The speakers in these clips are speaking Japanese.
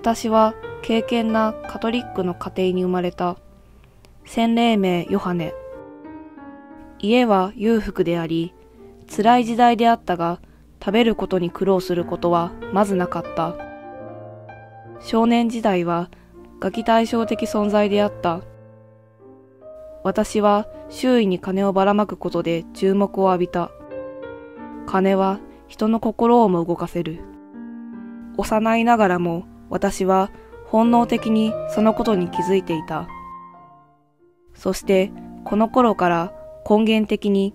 私は敬虔なカトリックの家庭に生まれた。洗礼名ヨハネ。家は裕福であり、辛い時代であったが、食べることに苦労することはまずなかった。少年時代はガキ対照的存在であった。私は周囲に金をばらまくことで注目を浴びた。金は人の心をも動かせる。幼いながらも私は本能的にそのことに気づいていた。そしてこの頃から根源的に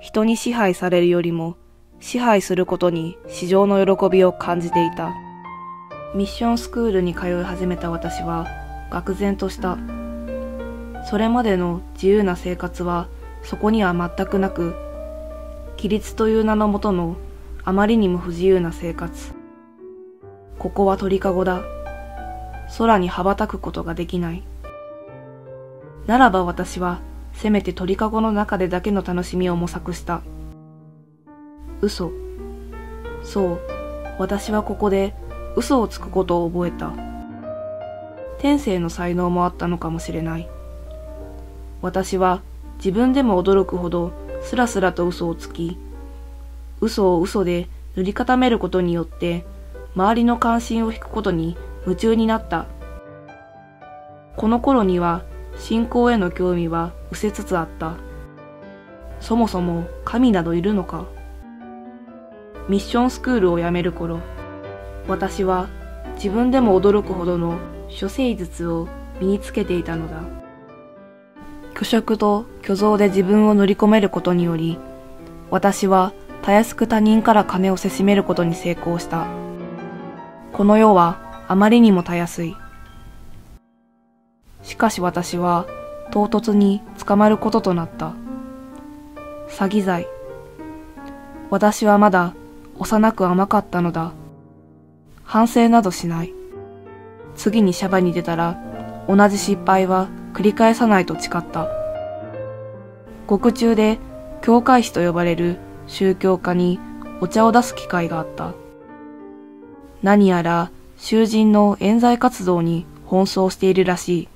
人に支配されるよりも支配することに市場の喜びを感じていた。ミッションスクールに通い始めた私は愕然とした。それまでの自由な生活はそこには全くなく、規律という名のもとのあまりにも不自由な生活。ここは鳥かごだ。空に羽ばたくことができない。ならば私はせめて鳥かごの中でだけの楽しみを模索した。嘘。そう、私はここで嘘をつくことを覚えた。天性の才能もあったのかもしれない。私は自分でも驚くほどスラスラと嘘をつき、嘘を嘘で塗り固めることによって周りの関心を引くことに夢中になった。この頃には信仰への興味は失せつつあった。そもそも神などいるのかミッションスクールを辞める頃、私は自分でも驚くほどの処世術を身につけていたのだ。虚飾と虚像で自分を乗り込めることにより、私はたやすく他人から金をせしめることに成功した。この世はあまりにもたやすい。しかし私は唐突に捕まることとなった。詐欺罪。私はまだ幼く甘かったのだ。反省などしない。次にシャバに出たら同じ失敗は繰り返さないと誓った。獄中で教会師と呼ばれる宗教家にお茶を出す機会があった。何やら囚人の冤罪活動に奔走しているらしい。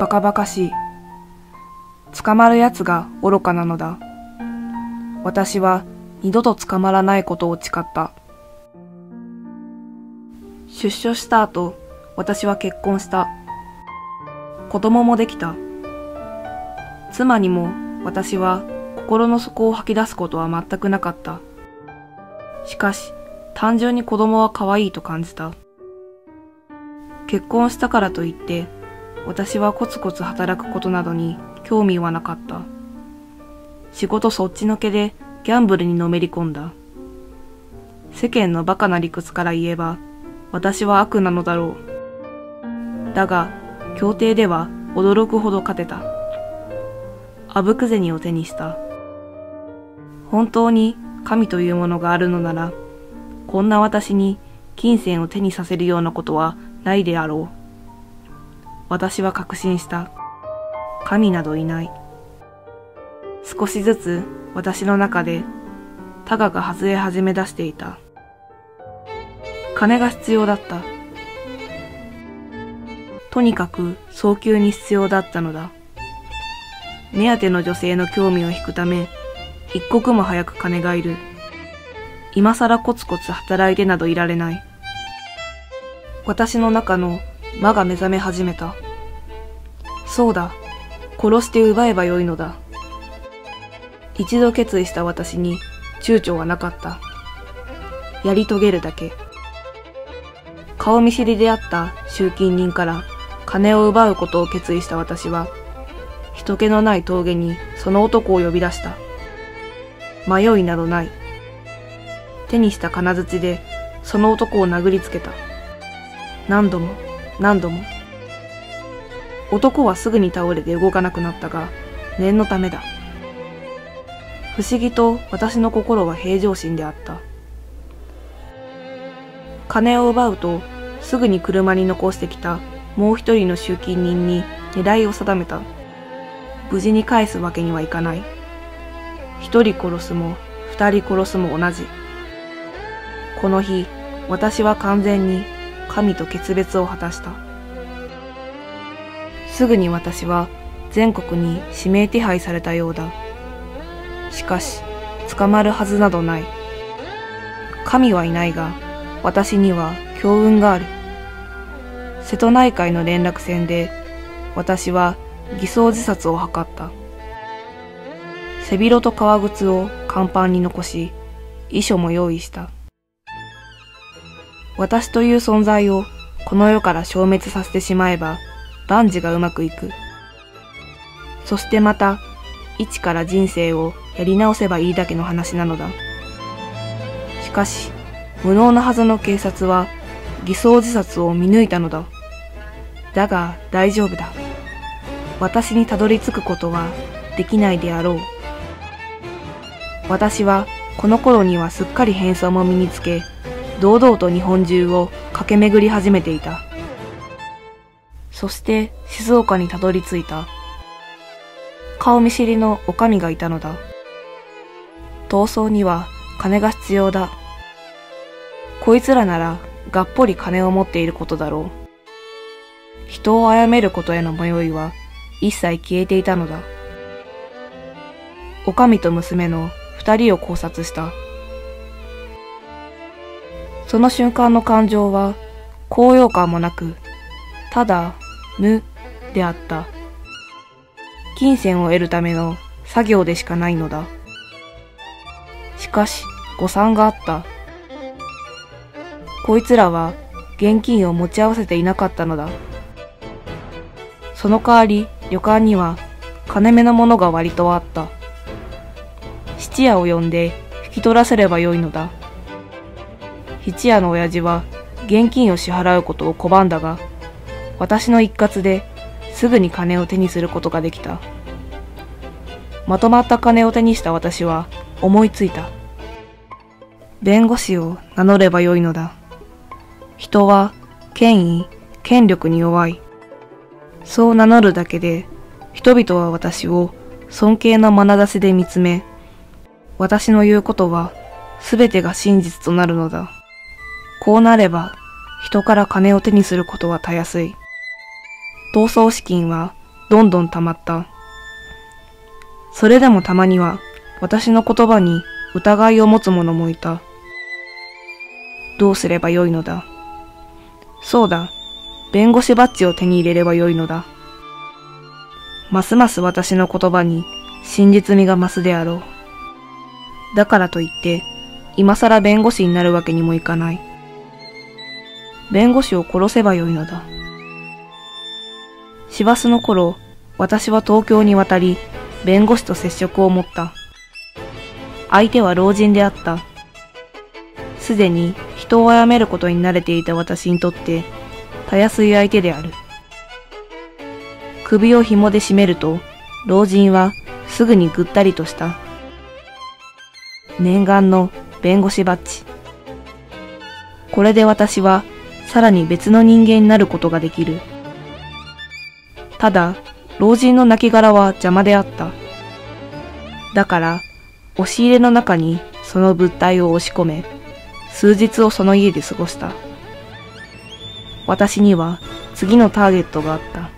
バカバカしい。捕まる奴が愚かなのだ。私は二度と捕まらないことを誓った。出所した後、私は結婚した。子供もできた。妻にも私は心の底を吐き出すことは全くなかった。しかし、単純に子供は可愛いと感じた。結婚したからといって、私はコツコツ働くことなどに興味はなかった。仕事そっちのけでギャンブルにのめり込んだ。世間の馬鹿な理屈から言えば、私は悪なのだろう。だが、協定では驚くほど勝てた。あぶく銭を手にした。本当に神というものがあるのなら、こんな私に金銭を手にさせるようなことはないであろう。私は確信した。神などいない。少しずつ私の中でタガが外れ始め出していた。金が必要だった。とにかく早急に必要だったのだ。目当ての女性の興味を引くため、一刻も早く金がいる。今更コツコツ働いてなどいられない。私の中の魔が目覚め始めた。そうだ。殺して奪えばよいのだ。一度決意した私に躊躇はなかった。やり遂げるだけ。顔見知りであった集金人から金を奪うことを決意した私は、人気のない峠にその男を呼び出した。迷いなどない。手にした金槌でその男を殴りつけた。何度も何度も。男はすぐに倒れて動かなくなったが、念のためだ。不思議と私の心は平常心であった。金を奪うと、すぐに車に残してきたもう一人の集金人に狙いを定めた。無事に返すわけにはいかない。一人殺すも二人殺すも同じ。この日、私は完全に神と決別を果たした。すぐに私は全国に指名手配されたようだ。しかし、捕まるはずなどない。神はいないが、私には強運がある。瀬戸内海の連絡船で、私は偽装自殺を図った。背広と革靴を甲板に残し、遺書も用意した。私という存在をこの世から消滅させてしまえば、万事がうまくいく。そしてまた、一から人生をやり直せばいいだけの話なのだ。しかし、無能なはずの警察は、偽装自殺を見抜いたのだ。だが、大丈夫だ。私にたどり着くことはできないであろう。私は、この頃にはすっかり変装も身につけ、堂々と日本中を駆け巡り始めていた。そして静岡にたどり着いた。顔見知りの女将がいたのだ。逃走には金が必要だ。こいつらならがっぽり金を持っていることだろう。人を殺めることへの迷いは一切消えていたのだ。女将と娘の二人を考察した。その瞬間の感情は高揚感もなく、ただ無であった。金銭を得るための作業でしかないのだ。しかし、誤算があった。こいつらは現金を持ち合わせていなかったのだ。その代わり旅館には金目のものが割とあった。質屋を呼んで引き取らせればよいのだ。質屋の親父は現金を支払うことを拒んだが、私の一括ですぐに金を手にすることができた。まとまった金を手にした私は思いついた。弁護士を名乗ればよいのだ。人は権威、権力に弱い。そう名乗るだけで、人々は私を尊敬の眼差しで見つめ、私の言うことは全てが真実となるのだ。こうなれば、人から金を手にすることはたやすい。逃走資金はどんどん溜まった。それでもたまには私の言葉に疑いを持つ者もいた。どうすればよいのだそうだ、弁護士バッジを手に入れればよいのだ。ますます私の言葉に真実味が増すであろう。だからといって、今更弁護士になるわけにもいかない。弁護士を殺せばよいのだ。師走の頃、私は東京に渡り、弁護士と接触を持った。相手は老人であった。すでに人を殺めることに慣れていた私にとって、たやすい相手である。首を紐で締めると、老人はすぐにぐったりとした。念願の弁護士バッジ。これで私はさらに別の人間になることができる。ただ、老人の亡骸は邪魔であった。だから、押し入れの中にその物体を押し込め、数日をその家で過ごした。私には次のターゲットがあった。